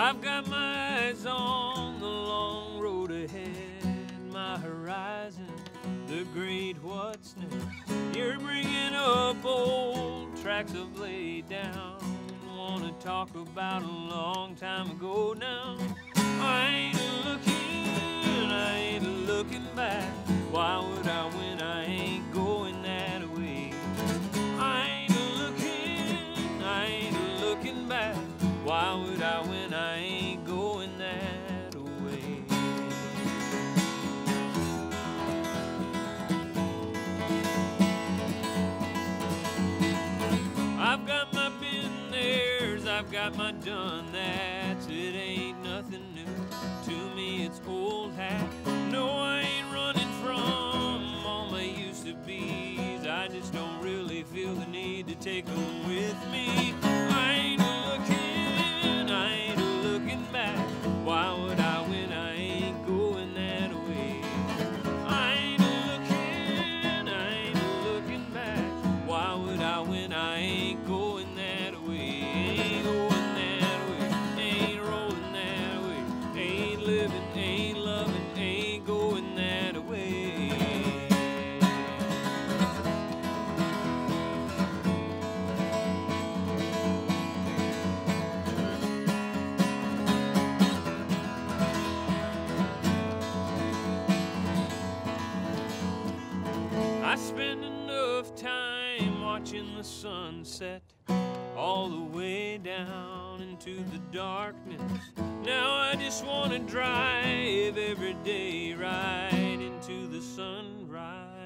I've got my eyes on the long road ahead, my horizon, the great what's next. You're bringing up old tracks I've laid down. Wanna talk about a long time ago now. I ain't looking, I've got my done that's. It ain't nothing new to me, it's old hat. No, I ain't running from all my used to be's. I just don't really feel the need to take them with me. Living, ain't loving, ain't going that way. I spend enough time watching the sunset all the way down into the darkness. Now I just want to drive every day right into the sunrise.